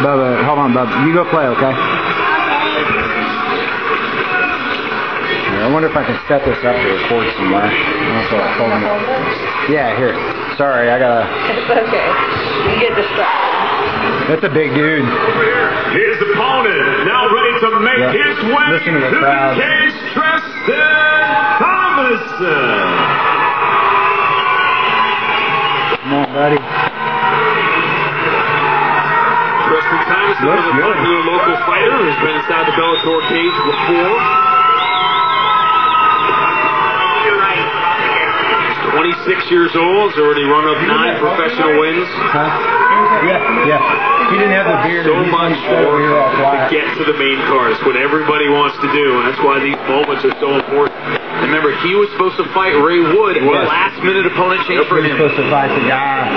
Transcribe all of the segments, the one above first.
Bubba, hold on, Bubba. You go play, okay? I wonder if I can set this up to record somewhere. That's what I told him. Yeah, here. Sorry, I gotta. It's okay. You get distracted. That's a big dude. His opponent now ready to make Yeah. his way Listen to the to crowd. the cage, Treston Thomison. Come on, buddy. Looks is a good. popular local fighter who's been inside the Bellator cage before. He's 26 years old, has already run up nine professional wins. Huh? Yeah, yeah. He didn't have the beard. So much gonna more beard all to black. get to the main card. It's what everybody wants to do, and that's why these moments are so important. Remember, he was supposed to fight Ray Wood. Yes. Last minute opponent change for him. He was supposed to fight the guy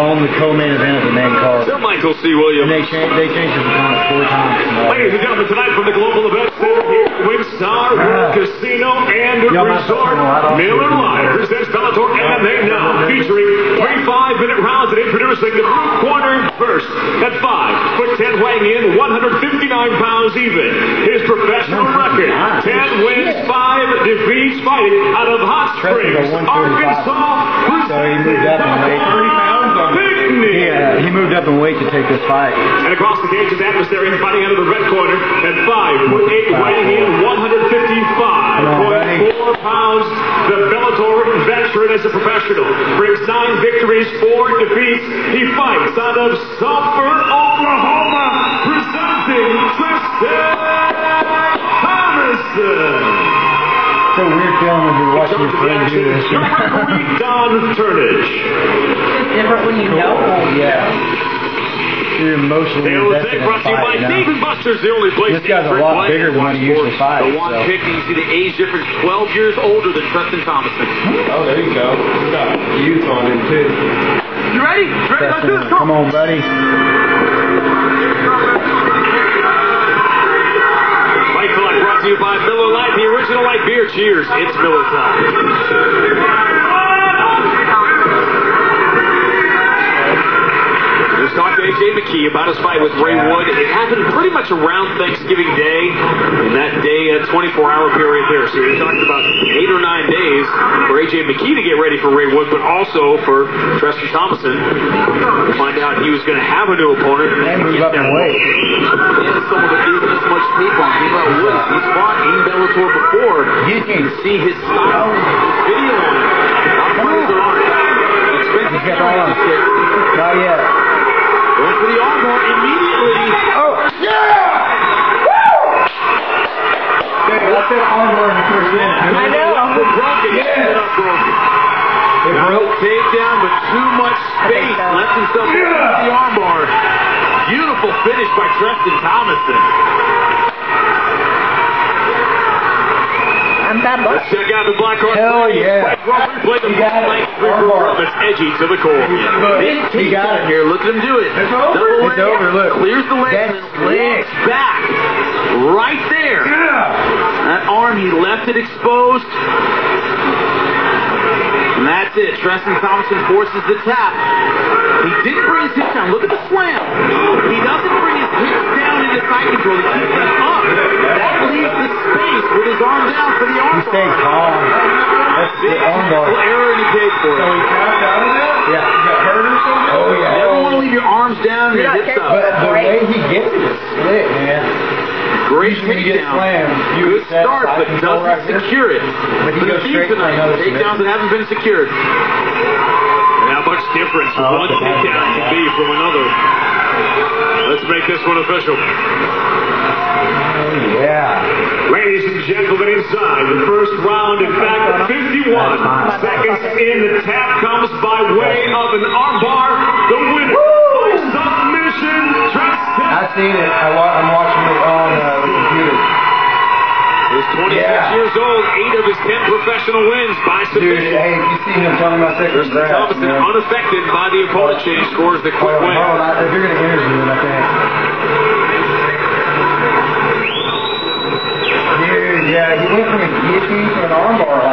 on the co-main event of the main card. So Michael C. And Williams. they changed, they changed his opponent four times. Ladies and gentlemen, tonight from the Global Event Center here at Winstar World Casino and Resort, personal, I don't Miller. Lite presents Bellator MMA now, featuring three five-minute rounds and introducing the corner first at five foot ten, weighing in 159 pounds even. His professional record: 10 wins, five defeats, fighting out of Hot Springs, a 145. Arkansas. So he moved up in weight. Pickney. Yeah, he moved up in weight to take this fight. And across the cage's adversary fighting out of the red corner at 5 foot 8, weighing in 155.4 pounds. The Bellator veteran as a professional brings nine victories, four defeats. He fights out of Sulphur, Oklahoma, presenting Treston Thomison. It's a weird feeling when you're watching your friend do this. Don Turnage. It's different when you know. yeah. You're emotionally Tail of invested in brought you by fight, you know? Dave Buster's, the only place This guy's a lot bigger than what he usually fights. The one so. pick, and you see the age difference, 12 years older than Treston Thomison. Oh, there you go. We got youth on him too. You ready? You ready? Let's do this. Come on, buddy. Miller Lite, the original light beer. Cheers, it's Miller time. Let's talk to AJ McKee about his fight with Ray Wood. It happened pretty much around Thanksgiving Day, in that day, a 24-hour period there. So we talked about eight or nine days for AJ McKee to get ready for Ray Wood, but also for Treston Thomison to find out he was going to have a new opponent. And move up in weight. See his style, video on it. Not oh, fighters there aren't. Expensive He's got the arm. kick. Not yet. Going for the armbar immediately. Oh, yeah! Woo! Dude, I said armbar in the first minute. I know. Broken, he ended up broken. It broke. takedown, but too much space. Left himself with the armbar. Beautiful finish by Treston Thomison. I'm that Let's book. check out the black horse. Hell yeah. Play the You got it. night three Armbar. It's edgy to the core. Big He got it. here. Look at him do it. It's over. Double It's over, look. Clears the leg That's and then slips back. Right there. Yeah. That arm, he left it exposed. And that's it. Tristan Thompson forces the tap. He didn't bring to leave your arms down and your You're not hips careful. up. But the way he gets it is slick, man. Great Usually you get takedown. slammed, you Good start, but control doesn't right here. secure it. But he For the goes theme straight for tonight, another takedowns that haven't been secured. And how much difference Oh, one okay. takedown can be from another. Let's make this one official. Oh, yeah. Ladies and gentlemen, inside the first round, in fact, 51 seconds in, the tap comes by way of an armbar. The winner by submission, Seen it. I I'm watching it on uh, the computer. He's 26 Yeah. years old, eight of his 10 professional wins by Dude, submission. hey, if you see him telling my second Treston breath, Thomison, man. unaffected by the opponent change, scores the quick win. I- If you're going to interview him, I think. Dude, yeah, he went from a guillotine to an armbar like that, man.